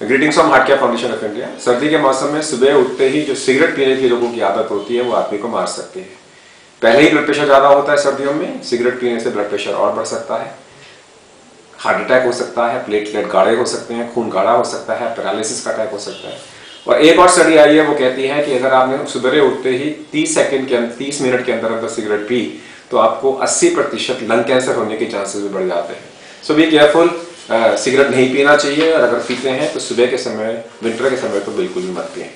Greetings from heart care foundation of India सर्दी के मौसम में सुबह उठते ही जो सिगरेट पीने की लोगों की आदत होती है, वो आदमी को मार सकती है। पहले ही ब्लड प्रेशर ज़्यादा होता है सर्दियों में, सिगरेट पीने से ब्लड प्रेशर और बढ़ सकता है। हार्ट अटैक हो सकता है प्लेटलेट गाढ़े हो सकते हैं, खून गाढ़ा हो सकता है पैरालिसिस का अटैक हो सकता है। और एक और स्टडी आई है, वो कहती है कि अगर आपने सुबह उठते ही 30 सेकंड के अंदर 30 मिनट के अंदर अंदर सिगरेट पी तो आपको 80 प्रतिशत लंग कैंसर होने के चांसेस भी बढ़ जाते हैं। सो बी केयरफुल सिगरेट नहीं पीना चाहिए और अगर पीते हैं तो सुबह के समय विंटर के समय तो बिल्कुल भी मत पिए।